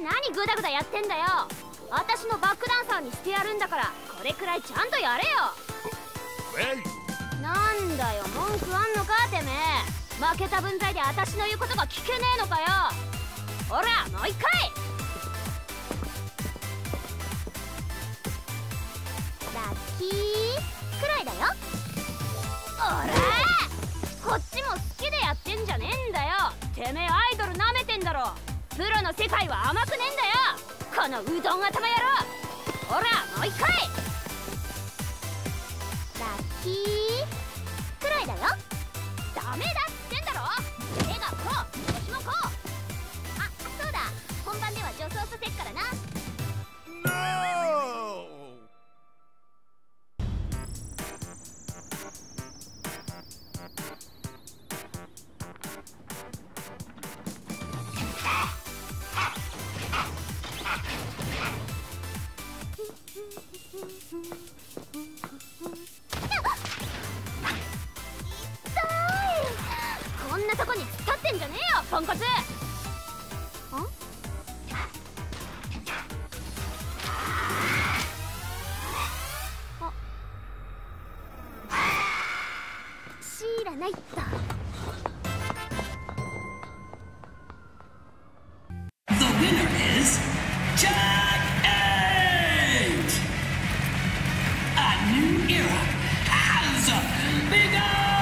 何グダグダやってんだよ。私のバックダンサーにしてやるんだからこれくらいちゃんとやれよ。なんだよ文句あんのかてめえ。負けた分際で私の言うことが聞けねえのかよ。ほらもう一回。ラッキーくらいだよ。おらこっちも好きでやってんじゃねえんだよ。てめえアイドルなめてんだろ。プロの世界は甘くねえんだよ。このうどん頭野郎。ほらもう一回。ラッキー。ないっと The winner is Jack 8! A new era has begun!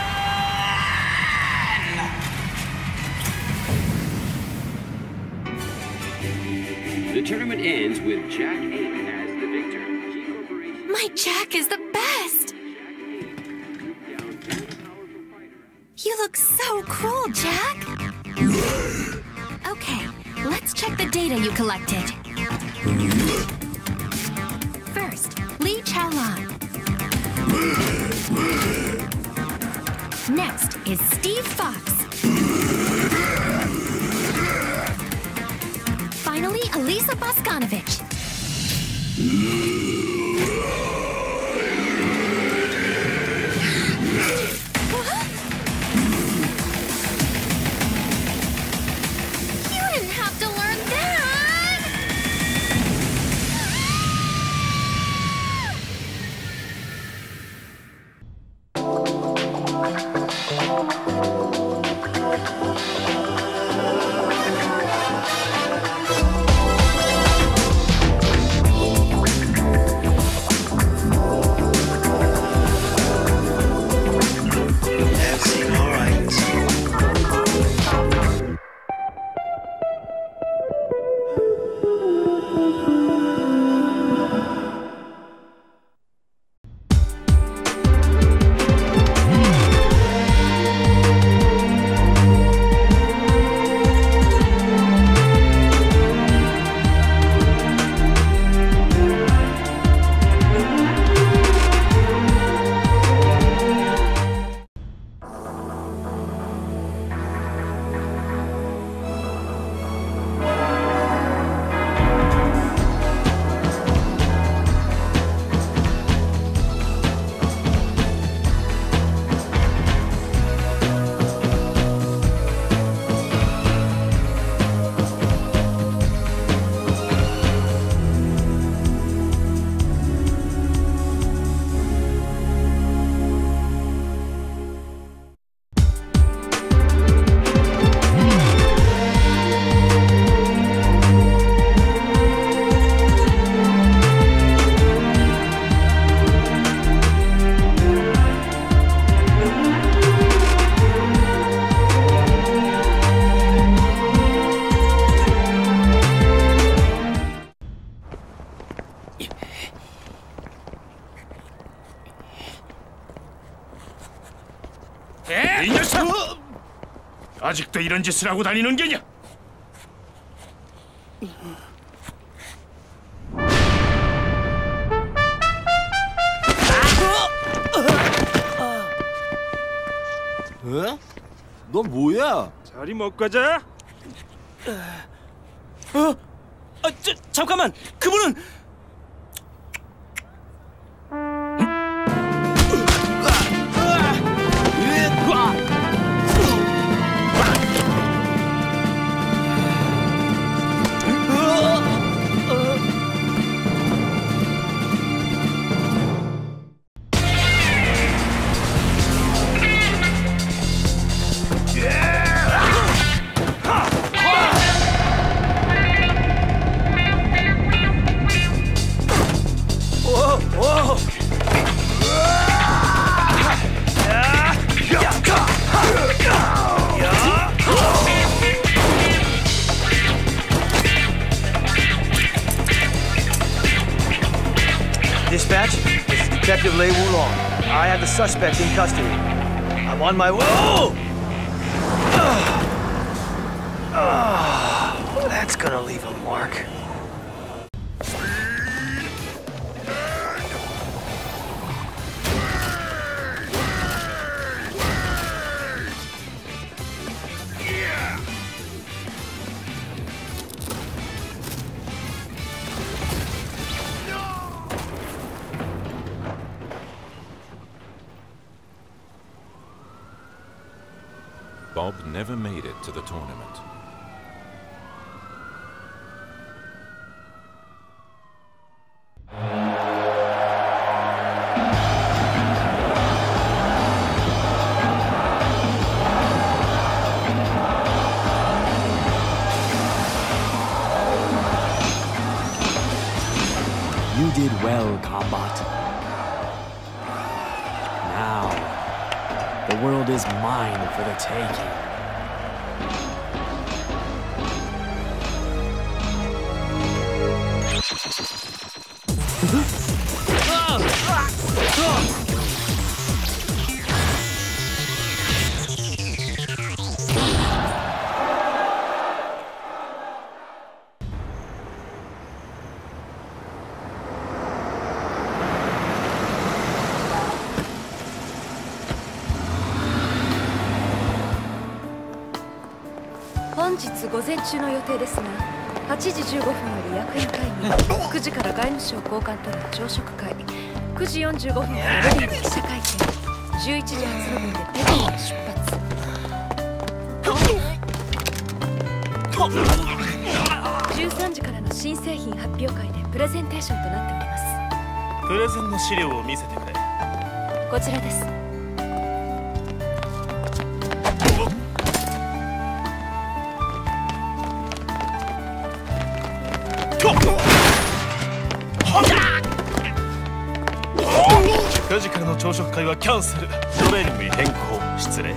The tournament ends with Jack 8 as the victor. G Corporation My Jack is the You look so cool, Jack! Okay, let's check the data you collected. First, Lee Chaolan. Next is Steve Fox. Finally, Alisa Bosconovitch. 아직도 이런 짓을 하고 다니는 게냐? 에? 너 뭐야? 자리 못 가자. 어? 아, 저, 잠깐만! 그분은 Lei Wulong. I have the suspect in custody. I'm on my way. Oh! Ah. that's gonna leave a mark. Never made it to the tournament. You did well, Combot. Now, the world is mine for the taking.「本日午前中の予定ですが8時15分より役員会議9時から外務省高官との朝食会9時45分からレディーの記者会見11時発の分で北京へ出発。13時からの新製品発表会でプレゼンテーションとなっております。プレゼンの資料を見せてくれ。こちらです朝食会はキャンセル。トレーニングに変更。失礼。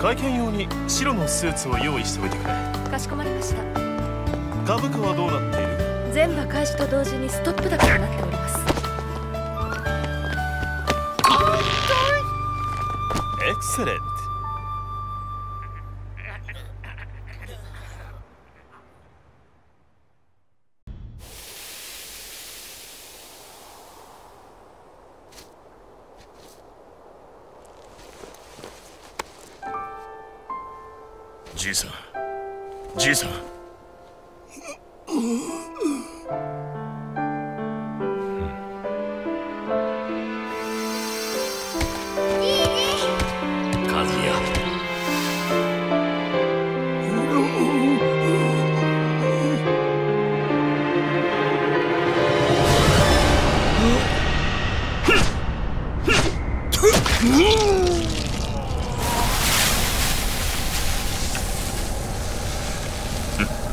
会見用に白のスーツを用意しておいてくれ。かしこまりました。株価はどうなっている？全場開始と同時にストップ高となっております。エクセレントじいさん。じいさん。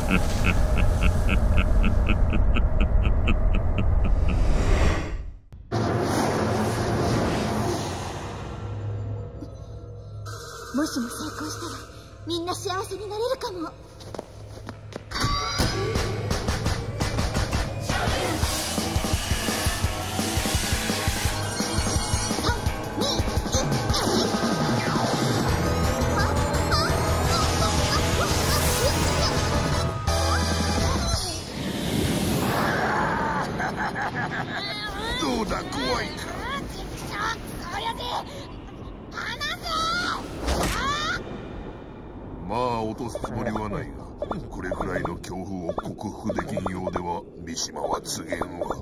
Mm-hmm. まあ落とすつもりはないがこれくらいの強風を克服できんようでは三島は告げんわ